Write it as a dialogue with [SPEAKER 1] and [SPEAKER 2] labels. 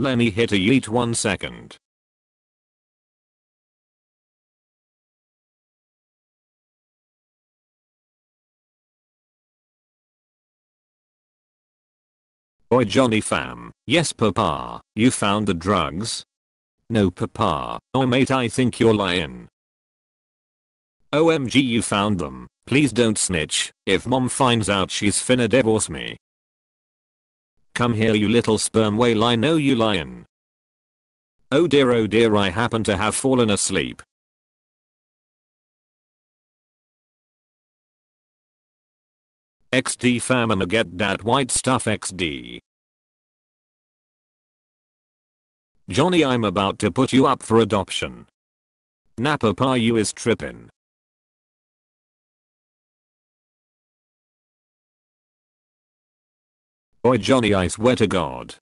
[SPEAKER 1] Lenny hit a yeet one second. Oi Johnny fam, yes papa, you found the drugs? No papa, oh mate I think you're lying. OMG you found them, please don't snitch, if mom finds out she's finna divorce me. Come here you little sperm whale I know you lying. Oh dear oh dear I happen to have fallen asleep. XD fam get that white stuff XD. Johnny I'm about to put you up for adoption. Napa pa you is trippin'. Boy Johnny I swear to god.